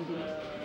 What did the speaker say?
Somebody